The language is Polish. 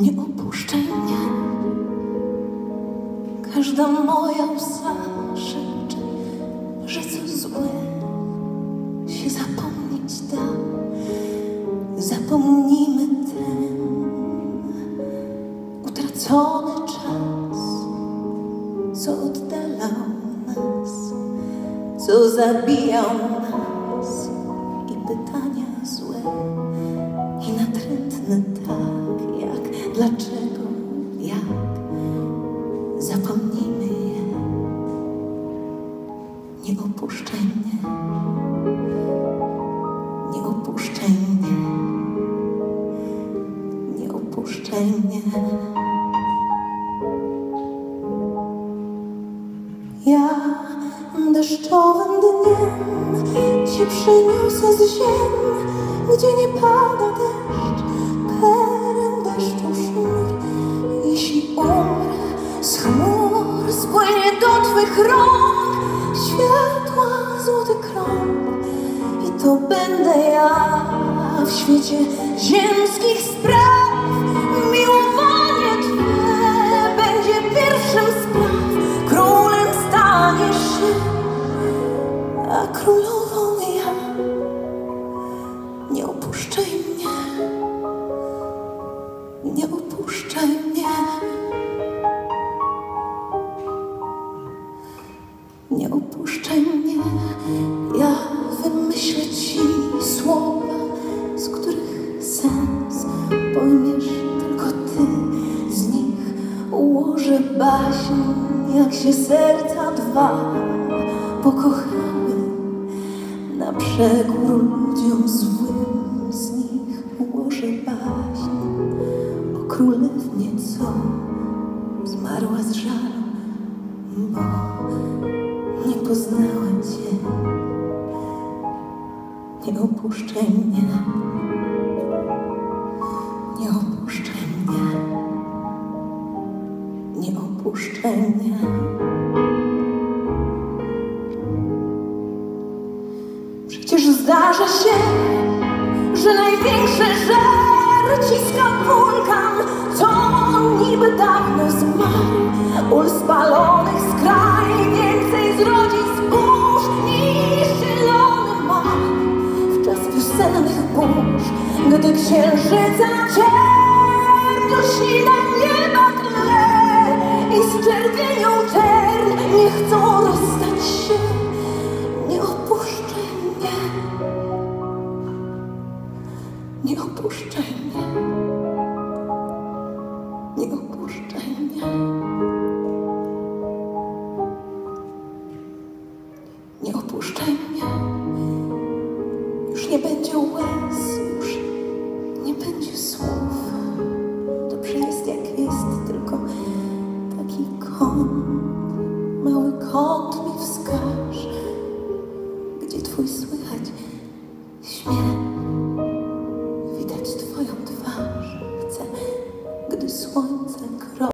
nie opuszczaj mnie. Każda moja łza że co złe się zapomnieć da. Zapomnimy ten utracony czas, co oddalał nas, co zabijał nas i pytania złe i natrętne dlaczego, jak zapomnijmy je. Nie opuszczaj mnie, nie opuszczaj mnie, nie opuszczaj mnie. Ja deszczowym dniem Cię przyniosę z ziem, gdzie nie pada z chmur, spłynie do Twych rąk światła złoty krąg. I to będę ja w świecie ziemskich spraw. Miłowanie Twe będzie pierwszym spraw. Królem staniesz się, a królową ułożę baśń, jak się serca dwa pokochały. Na przekór ludziom złym z nich ułożę baśń o królewnie, co zmarła z żalu, bo nie poznała Cię. Nie opuszczaj mnie, nie opuszczaj nie opuszczaj mnie. Przecież zdarza się, że największy żar ciska wulkan, co niby dawno zmarł. Ul spalonych skraj więcej zrodzi zbóż niż zielony mar. W czas wiosennych burz, gdy księżyca cień dusi na opuszczenie, nie opuszczenie. Nie opuszczaj mnie, już nie będzie łez, już nie będzie słów. Dobrze jest jak jest, tylko taki kąt, mały kąt, mi wskaż, gdzie twój słychać śmiech.